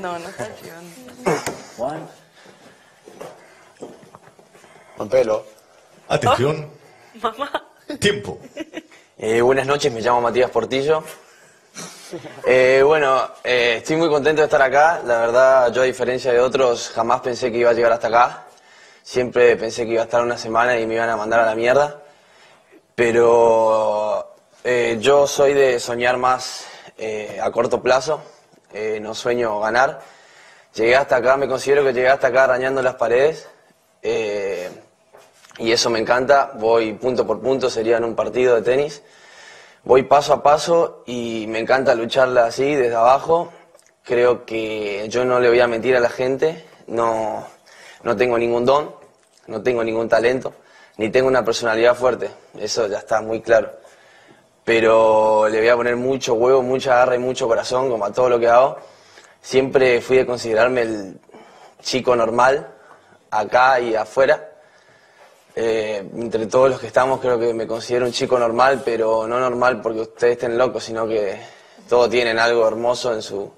No, no está ayudando. One. Buen pelo. Atención. Mamá. Tiempo. Eh, buenas noches, me llamo Matías Portillo. Eh, bueno, eh, estoy muy contento de estar acá. La verdad, yo a diferencia de otros, jamás pensé que iba a llegar hasta acá. Siempre pensé que iba a estar una semana y me iban a mandar a la mierda. Pero eh, yo soy de soñar más eh, a corto plazo. Eh, no sueño ganar. Llegué hasta acá, me considero que llegué hasta acá arañando las paredes. Eh, y eso me encanta. Voy punto por punto, sería en un partido de tenis. Voy paso a paso y me encanta lucharla así, desde abajo. Creo que yo no le voy a mentir a la gente. No, no tengo ningún don, no tengo ningún talento, ni tengo una personalidad fuerte. Eso ya está muy claro. Pero le voy a poner mucho huevo, mucha garra y mucho corazón, como a todo lo que hago. Siempre fui de considerarme el chico normal, acá y afuera. Eh, entre todos los que estamos creo que me considero un chico normal, pero no normal porque ustedes estén locos, sino que todos tienen algo hermoso en su,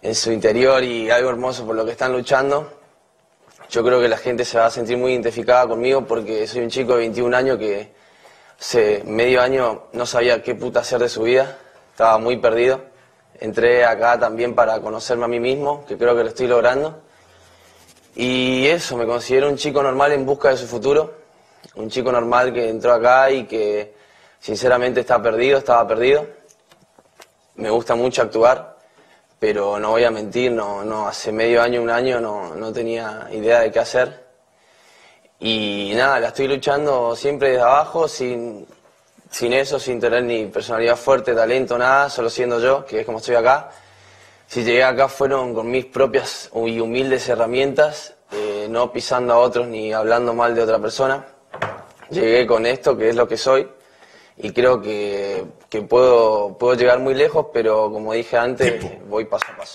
en su interior y algo hermoso por lo que están luchando. Yo creo que la gente se va a sentir muy identificada conmigo porque soy un chico de 21 años que hace medio año no sabía qué puta hacer de su vida, estaba muy perdido. Entré acá también para conocerme a mí mismo, que creo que lo estoy logrando. Y eso, me considero un chico normal en busca de su futuro, un chico normal que entró acá y que sinceramente está perdido, estaba perdido. Me gusta mucho actuar, pero no voy a mentir, no, no, hace medio año, un año no, no tenía idea de qué hacer. Y nada, la estoy luchando siempre desde abajo, sin, sin eso, sin tener ni personalidad fuerte, talento, nada, solo siendo yo, que es como estoy acá. Si llegué acá fueron con mis propias y humildes herramientas, eh, no pisando a otros ni hablando mal de otra persona. Llegué con esto, que es lo que soy, y creo que, que puedo, puedo llegar muy lejos, pero como dije antes, voy paso a paso.